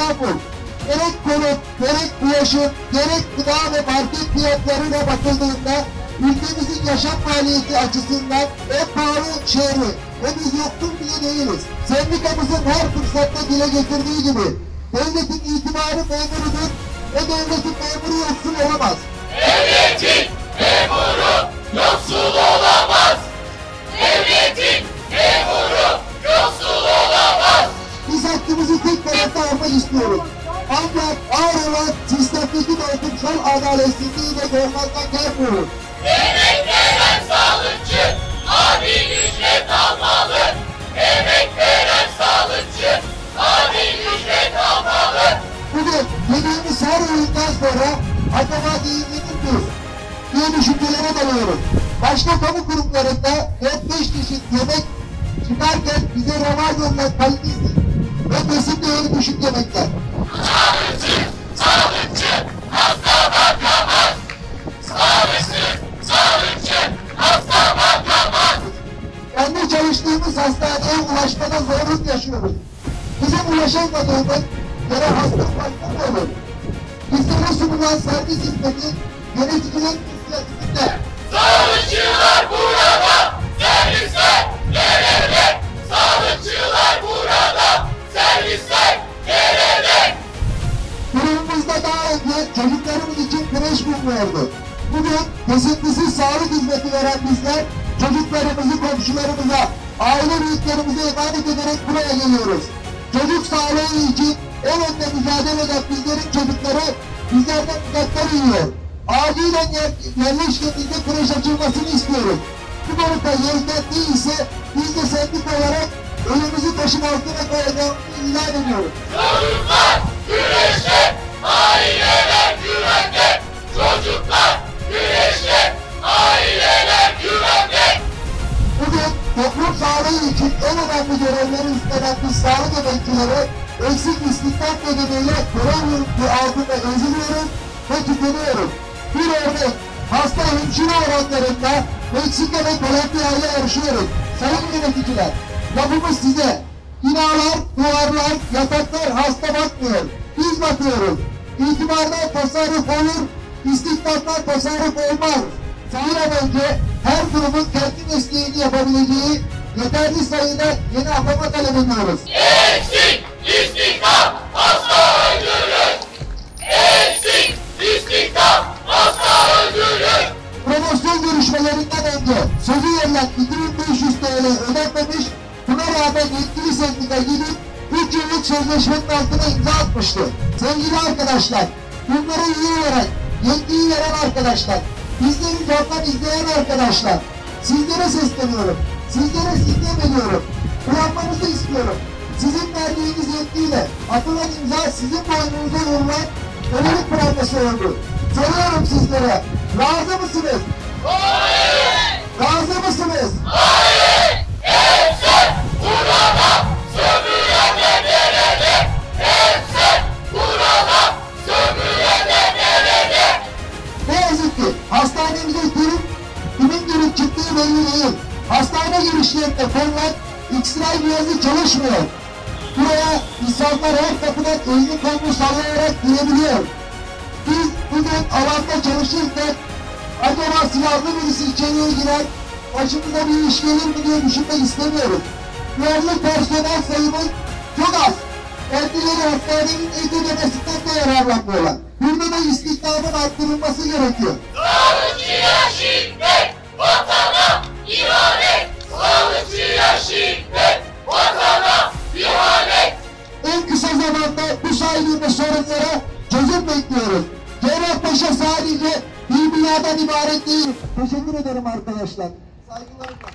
İstanbul. Gerek konut, gerek ulaşım, gerek gıda ve market fiyatlarına bakıldığında ülkemizin yaşam maliyeti açısından en pahalı şehri ve biz yoksul bile değiliz. Sendikamızın her fırsatta dile getirdiği gibi devletin itibarı memurudur ve devletin memuru yoksul olamaz. Devletin memuru yoksul olamaz. Toplumsal adaletsizliği ve görmezden gelmiyoruz. Emek veren sağlıkçı adil ücret almalı. Emek veren sağlıkçı adil ücret almalı. Bugün yediğimiz her öğünden sonra acaba değildir miyiz? diye düşüncelere dalıyoruz. Başka kamu kurumlarında hep beş çeşit yemek çıkarken bize reva görülen kalitesiz ve besin değeri düşük yemekler. Kendi çalıştığımız hastaneye ulaşmada zorluk yaşıyoruz. Bizim ulaşamadığımız yere hasta farklı olur. Bizlere sunulan servis hizmeti yöneticilerin inisiyatifinde. Sağlıkçılar burada, servisler nerede? Sağlıkçılar burada, servisler nerede? Kurumumuzda daha önce çocuklarımız için kreş bulunuyordu. Bugün kesintisiz sağlık hizmeti veren bizler komşularımıza, aile büyüklerimize emanet ederek buraya geliyoruz. Çocuk sağlığı için en önde mücadele eden bizlerin çocukları bizlerden uzakta yiyor. Acilen yer, yerleşkemizde kreş açılmasını istiyoruz. Bu konuda yerden değilse biz de sendik olarak önümüzü taşın altına koyacağımızı ilan ediyoruz. Çocuklar güneşte, aileler görevleri üstlenen biz sağlık emekçileri eksik istihdam nedeniyle görev yükü altında eziliyoruz ve tükeniyoruz. Bir örnek, hasta hemşire oranlarında Meksika ve Kolombiya ile yarışıyoruz. Sayın yöneticiler, lafımız size. Binalar, duvarlar, yataklar hasta bakmıyor. Biz bakıyoruz. İtibardan tasarruf olur, istihdamdan tasarruf olmaz. An önce her kurumun kendi mesleğini yapabileceği yeterli sayıda yeni atama talep ediyoruz. Eksik istihdam hasta öldürür. Eksik istihdam hasta öldürür. Promosyon görüşmelerinden önce sözü verilen 2500 TL ödenmemiş, buna rağmen yetkili sendika gidip 3 yıllık sözleşmenin altına imza atmıştı. Sevgili arkadaşlar, bunları iyi veren, yetkiyi veren arkadaşlar, bizleri candan izleyen arkadaşlar, sizlere sesleniyorum, sizlere sitem ediyorum, uyanmanızı istiyorum. Sizin verdiğiniz yetkiyle atılan imza sizin boynunuza vurulan ölülük bırakması oldu. Soruyorum sizlere, razı mısınız? Hayır, Razı mısınız? hayır. Konulan X-ray cihazı çalışmıyor. Buraya insanlar her kapıdan elini kolunu sallayarak girebiliyor. Biz bugün alanda çalışırken acaba silahlı birisi içeriye girer, başımıza bir iş gelir mi diye düşünmek istemiyoruz. Yerli personel sayımız çok az. Kendileri hastanenin ek ödemesinden de yararlanmıyorlar. Burada da istihdamın arttırılması gerekiyor. Saydığımız sorunlara çözüm bekliyoruz. Cerrahpaşa sadece bir binadan ibaret değil. Teşekkür ederim arkadaşlar. Saygılar.